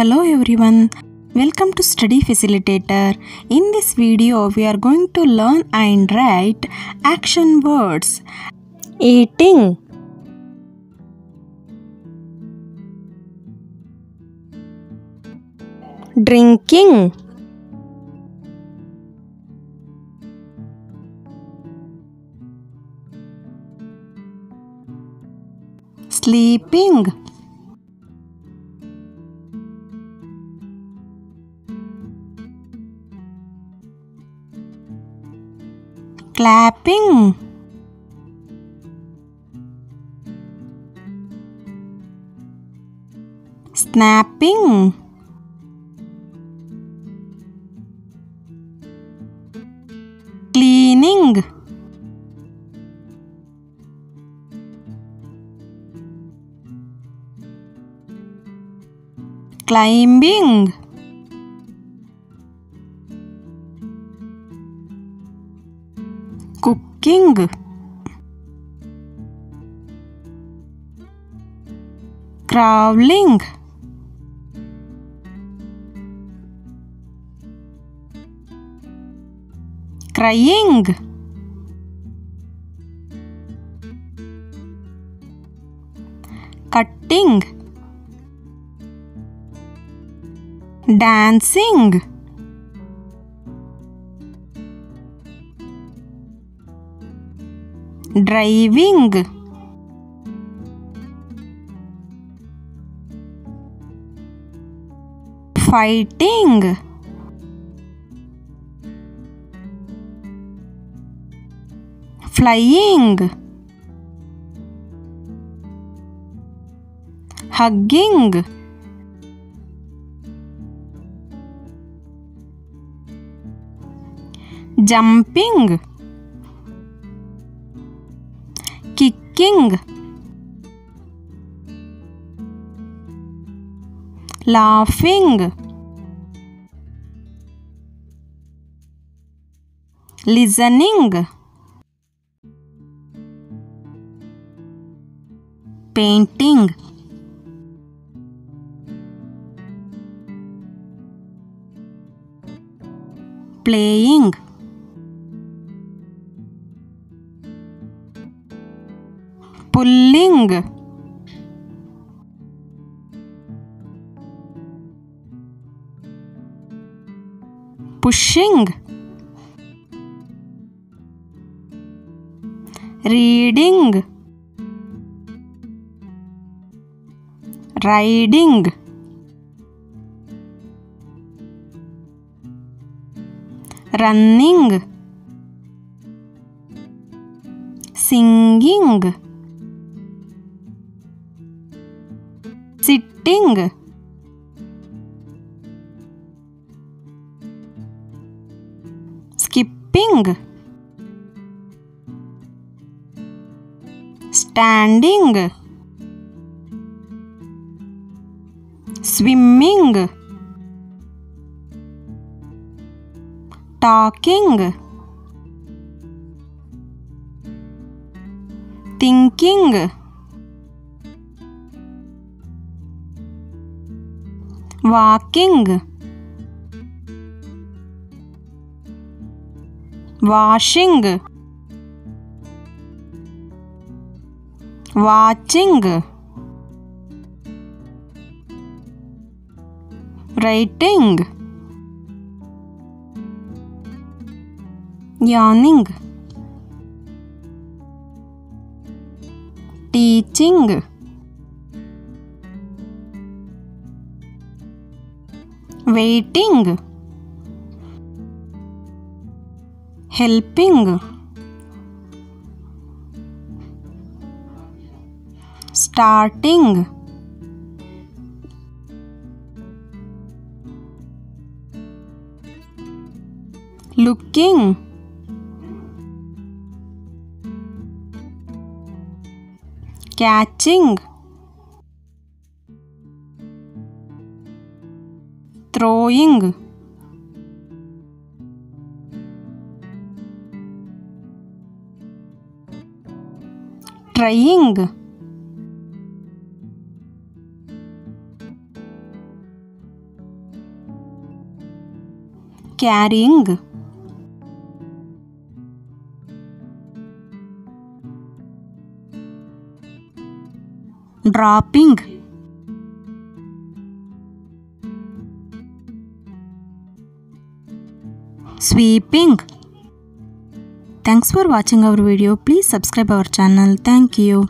Hello everyone, welcome to Study Facilitator. In this video, we are going to learn and write action words. eating drinking Sleeping, clapping, snapping, cleaning, climbing, cooking, crawling, crying, cutting, dancing, driving, fighting, flying, hugging, jumping, kicking, laughing, listening, painting, playing, pulling, pushing, reading, riding, running, singing, sitting, skipping, standing, swimming, talking, thinking, walking, washing, watching, writing, yawning, teaching, waiting, helping, starting, looking, catching, Drawing, trying carrying. Dropping. Sweeping thanks for watching our video. Please subscribe our channel. Thank you